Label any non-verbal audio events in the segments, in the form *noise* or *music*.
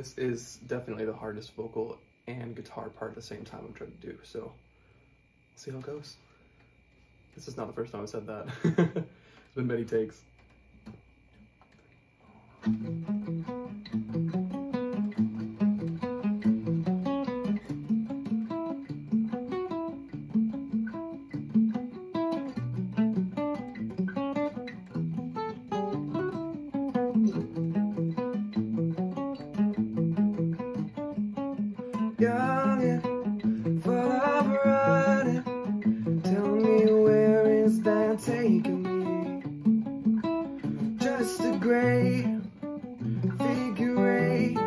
This is definitely the hardest vocal and guitar part at the same time I'm trying to do, so we'll see how it goes. This is not the first time I've said that. *laughs* it's been many takes. A great figure eight,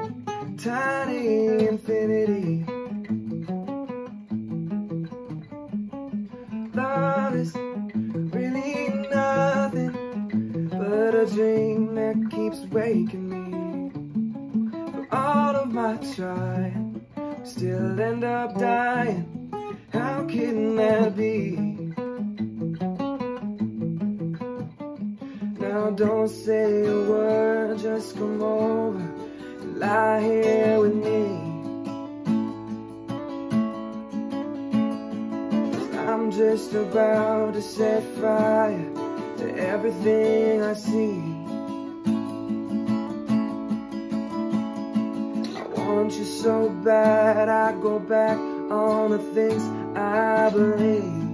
tiny infinity. Love is really nothing but a dream that keeps waking me. For all of my trying still end up dying. How can that be? Don't say a word, just come over and lie here with me. I'm just about to set fire to everything I see. I want you so bad I go back on the things I believe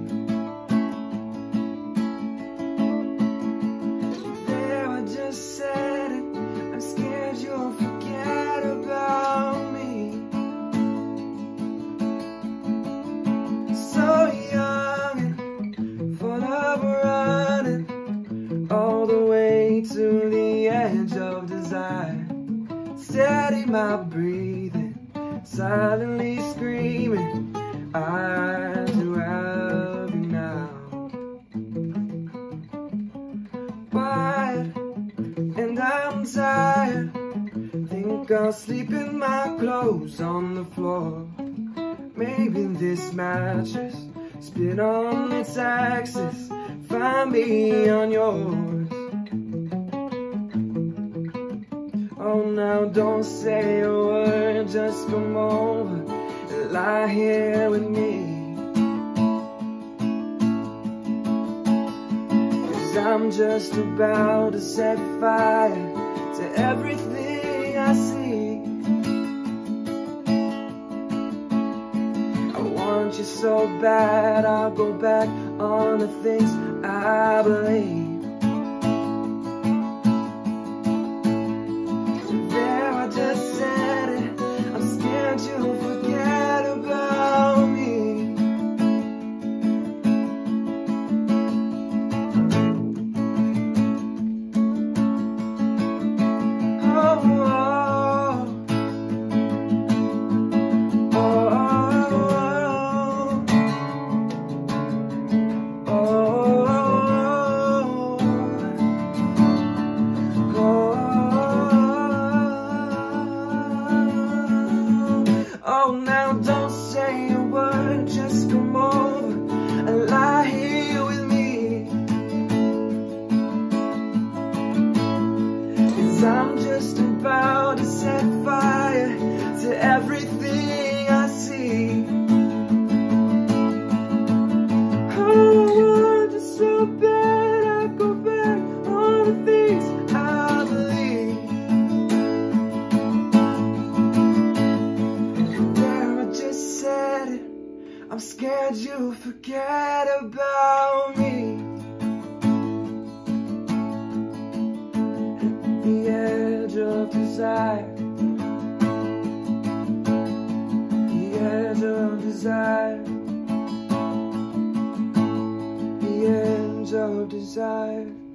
of desire Steady my breathing, silently screaming, I do have you now. Wired, and I'm tired, think I'll sleep in my clothes on the floor. Maybe this mattress, spin on its axis, find me on yours. Now don't say a word, just come over and lie here with me. Cause I'm just about to set fire to everything I see. I want you so bad, I'll go back on the things I believe. Just about to set fire to everything I see. I you so bad, I go back on the things I believe. There, I just said it. I'm scared you'll forget about me. Desire. The edge of desire. The edge of desire.